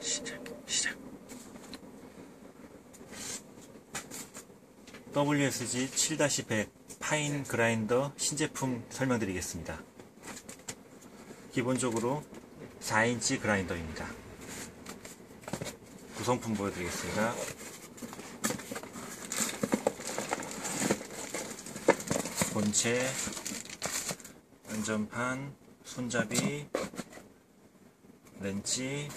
시작, 시작. WSG 7-100 파인 그라인더 신제품 설명드리겠습니다. 기본적으로 4인치 그라인더입니다. 구성품 보여드리겠습니다. 본체, 안전판, 손잡이, 렌치,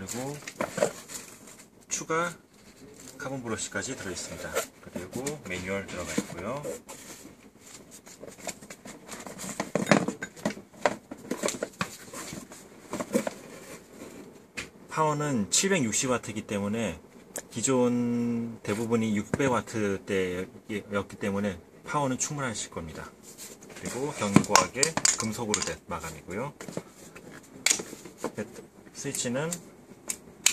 그리고 추가 카본 브러쉬까지 들어있습니다. 그리고 매뉴얼 들어가 있고요. 파워는 760W이기 때문에 기존 대부분이 600W대였기 때문에 파워는 충분하실 겁니다. 그리고 견고하게 금속으로 된 마감이고요. 스위치는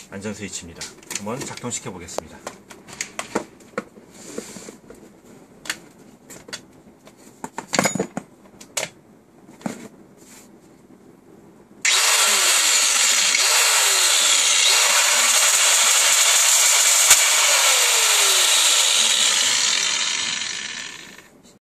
안전 스위치입니다. 한번 작동시켜 보겠습니다.